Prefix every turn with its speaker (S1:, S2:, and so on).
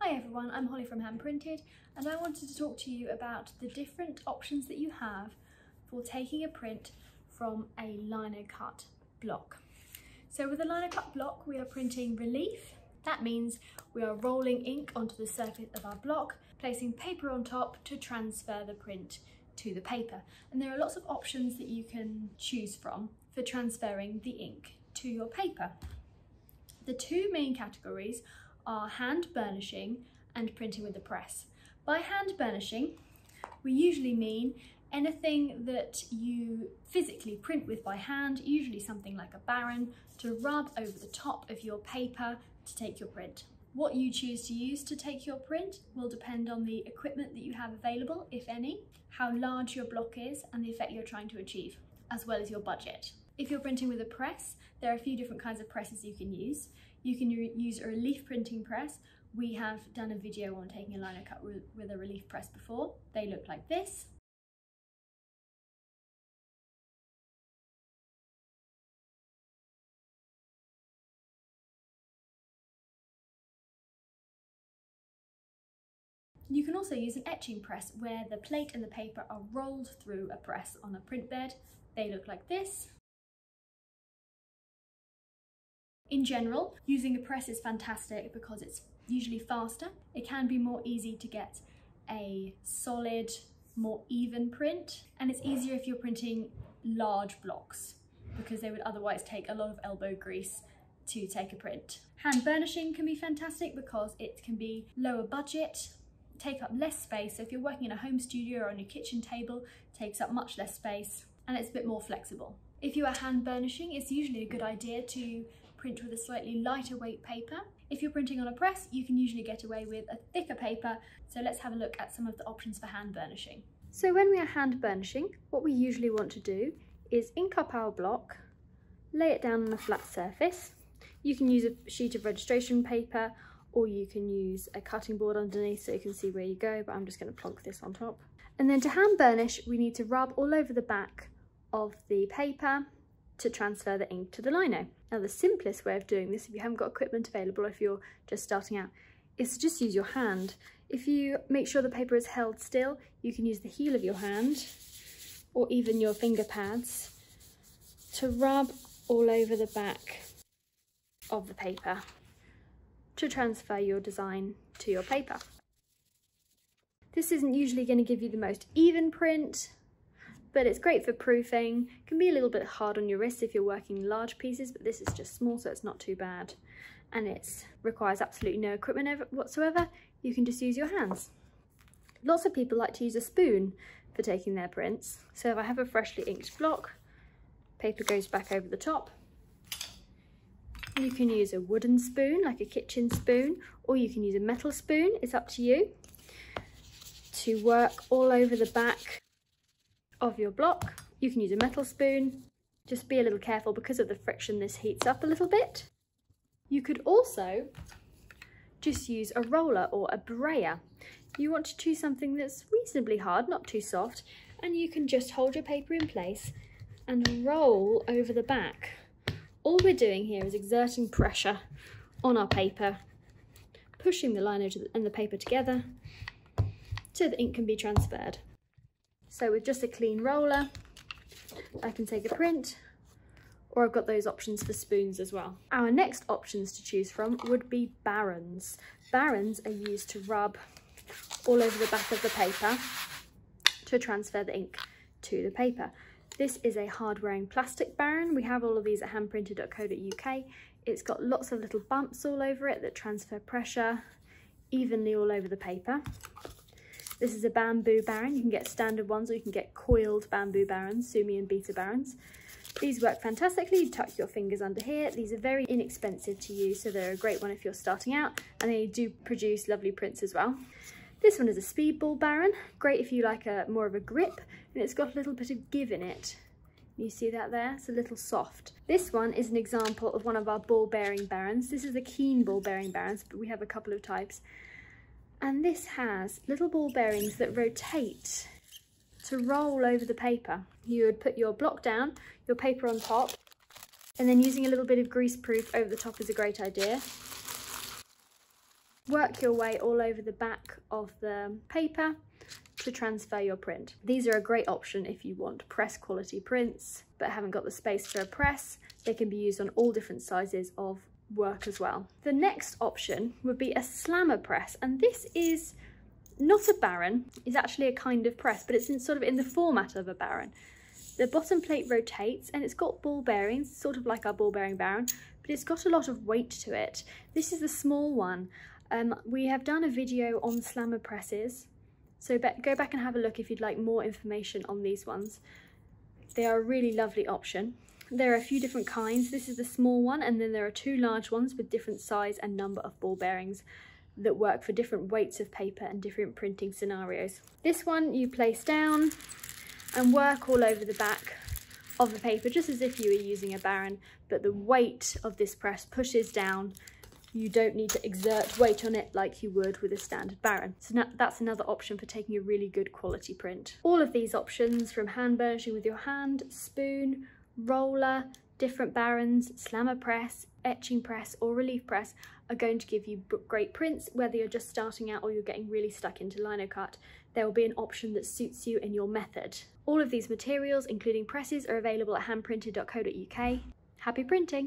S1: Hi everyone, I'm Holly from Handprinted and I wanted to talk to you about the different options that you have for taking a print from a linocut block. So with a linocut block we are printing relief. That means we are rolling ink onto the surface of our block, placing paper on top to transfer the print to the paper. And there are lots of options that you can choose from for transferring the ink to your paper. The two main categories are hand burnishing and printing with the press. By hand burnishing, we usually mean anything that you physically print with by hand, usually something like a baren, to rub over the top of your paper to take your print. What you choose to use to take your print will depend on the equipment that you have available, if any, how large your block is and the effect you're trying to achieve, as well as your budget. If you're printing with a press, there are a few different kinds of presses you can use. You can use a relief printing press. We have done a video on taking a linocut with a relief press before. They look like this. You can also use an etching press where the plate and the paper are rolled through a press on a print bed. They look like this. In general, using a press is fantastic because it's usually faster. It can be more easy to get a solid, more even print, and it's easier if you're printing large blocks because they would otherwise take a lot of elbow grease to take a print. Hand burnishing can be fantastic because it can be lower budget, take up less space. So if you're working in a home studio or on your kitchen table, it takes up much less space and it's a bit more flexible. If you are hand burnishing, it's usually a good idea to print with a slightly lighter weight paper. If you're printing on a press, you can usually get away with a thicker paper. So let's have a look at some of the options for hand burnishing. So when we are hand burnishing, what we usually want to do is ink up our block, lay it down on a flat surface. You can use a sheet of registration paper or you can use a cutting board underneath so you can see where you go, but I'm just gonna plonk this on top. And then to hand burnish, we need to rub all over the back of the paper to transfer the ink to the lino. Now the simplest way of doing this, if you haven't got equipment available, if you're just starting out, is to just use your hand. If you make sure the paper is held still, you can use the heel of your hand or even your finger pads to rub all over the back of the paper to transfer your design to your paper. This isn't usually going to give you the most even print, but it's great for proofing. Can be a little bit hard on your wrist if you're working large pieces, but this is just small, so it's not too bad. And it requires absolutely no equipment whatsoever. You can just use your hands. Lots of people like to use a spoon for taking their prints. So if I have a freshly inked block, paper goes back over the top. You can use a wooden spoon, like a kitchen spoon, or you can use a metal spoon, it's up to you, to work all over the back of your block. You can use a metal spoon. Just be a little careful because of the friction this heats up a little bit. You could also just use a roller or a brayer. You want to choose something that's reasonably hard, not too soft, and you can just hold your paper in place and roll over the back. All we're doing here is exerting pressure on our paper, pushing the lino and the paper together so the ink can be transferred. So with just a clean roller, I can take a print or I've got those options for spoons as well. Our next options to choose from would be barens. Barens are used to rub all over the back of the paper to transfer the ink to the paper. This is a hard wearing plastic baren. We have all of these at handprinted.co.uk. It's got lots of little bumps all over it that transfer pressure evenly all over the paper. This is a bamboo baren. You can get standard ones or you can get coiled bamboo barens, Sumi and Beta barens. These work fantastically. You tuck your fingers under here. These are very inexpensive to use, so they're a great one if you're starting out, and they do produce lovely prints as well. This one is a speedball baren. great if you like a more of a grip, and it's got a little bit of give in it. You see that there? It's a little soft. This one is an example of one of our ball bearing barens. This is a Kean ball bearing Barens, but we have a couple of types. And this has little ball bearings that rotate to roll over the paper. You would put your block down, your paper on top, and then using a little bit of grease proof over the top is a great idea. work your way all over the back of the paper to transfer your print. These are a great option if you want press quality prints but haven't got the space for a press. They can be used on all different sizes of work as well. The next option would be a Slama press and this is not a baren, it's actually a kind of press but it's in sort of in the format of a baren. The bottom plate rotates and it's got ball bearings, sort of like our ball bearing baren, but it's got a lot of weight to it. This is the small one. Um, we have done a video on Slama presses so go back and have a look if you'd like more information on these ones. They are a really lovely option. There are a few different kinds. This is the small one and then there are two large ones with different size and number of ball bearings that work for different weights of paper and different printing scenarios. This one you place down and work all over the back of the paper just as if you were using a baren but the weight of this press pushes down you don't need to exert weight on it like you would with a standard baren. So that's another option for taking a really good quality print. All of these options from hand burnishing with your hand, spoon, roller, different barens, Slama press, etching press or relief press are going to give you great prints whether you're just starting out or you're getting really stuck into lino cut. There will be an option that suits you and your method. All of these materials including presses are available at handprinted.co.uk. Happy printing!